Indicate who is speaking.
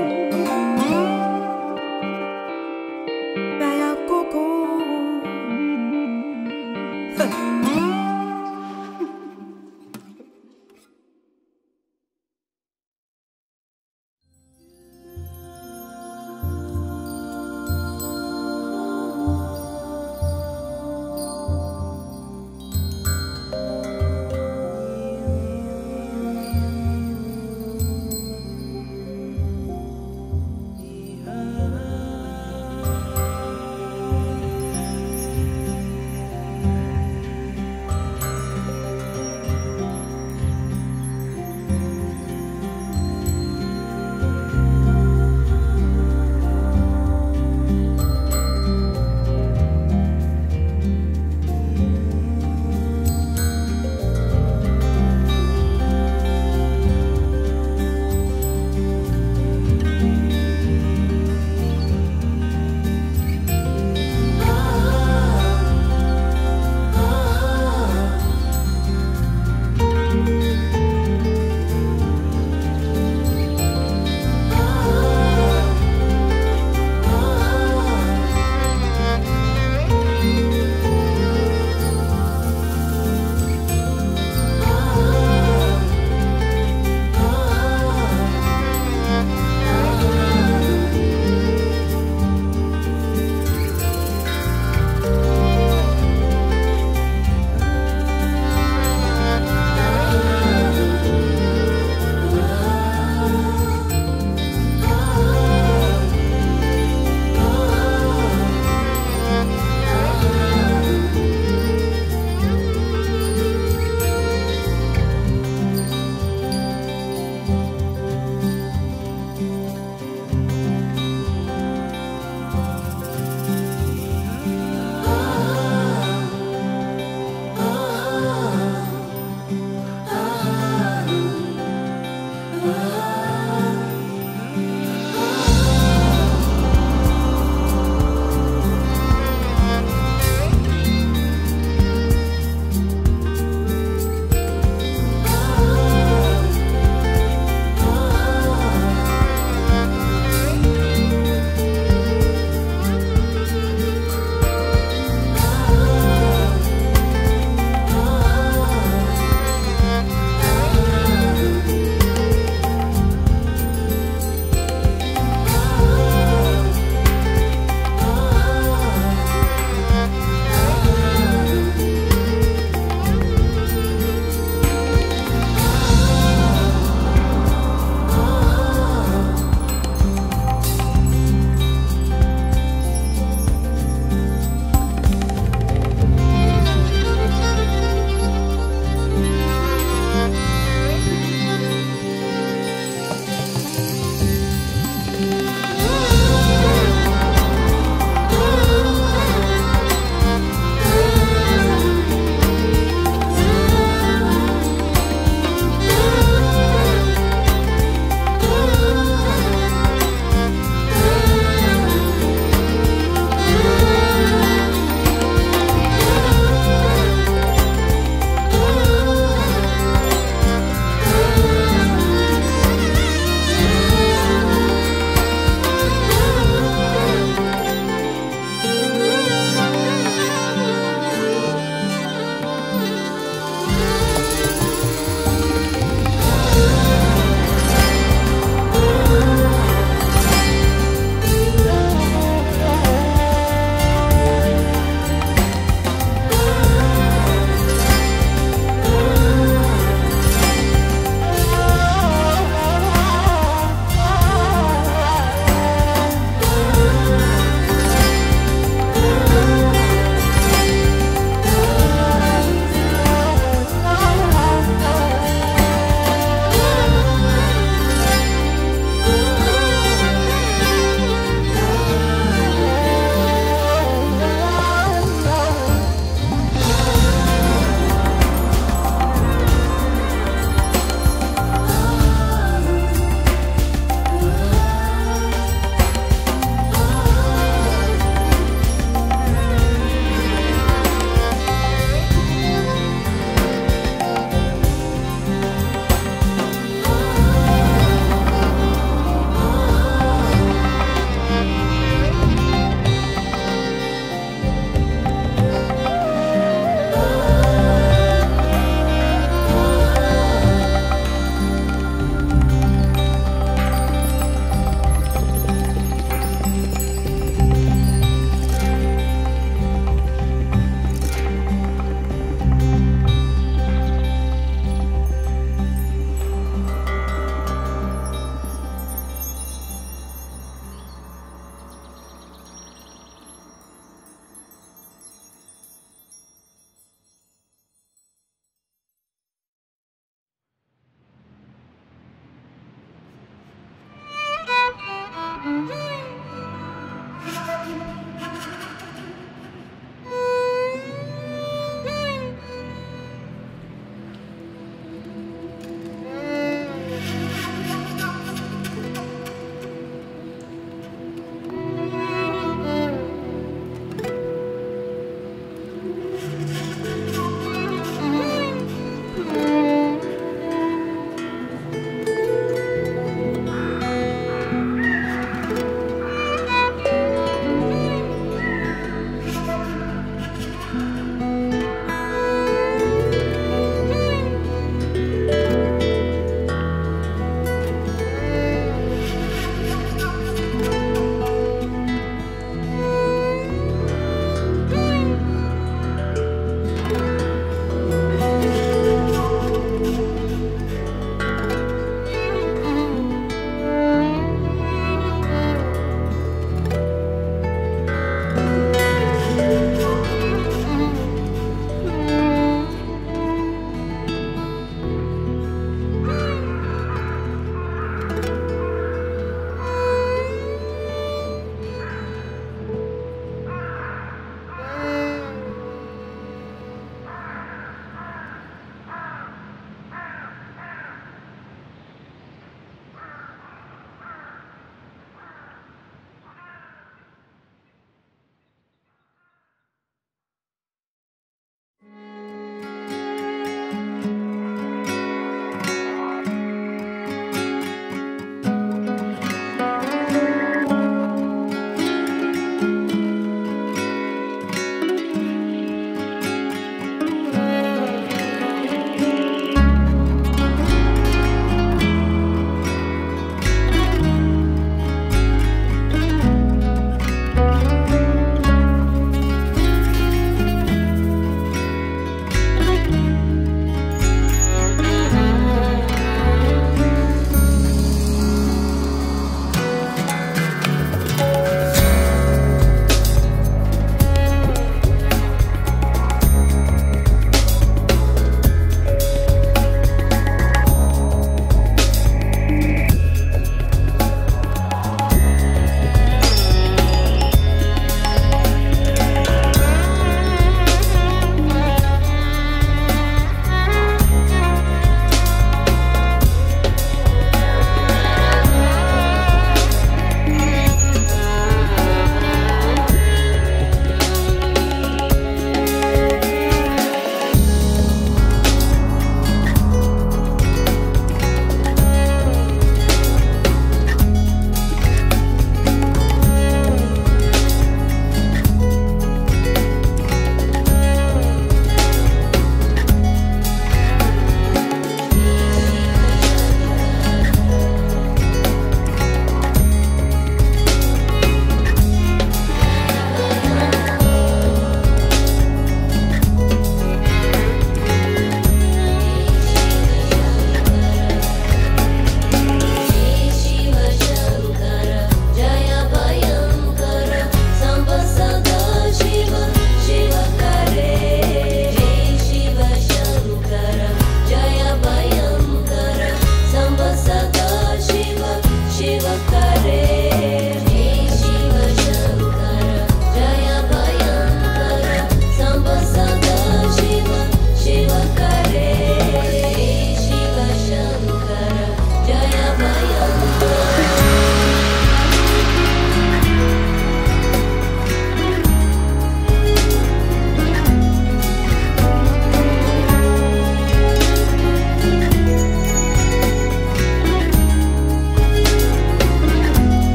Speaker 1: oh, you.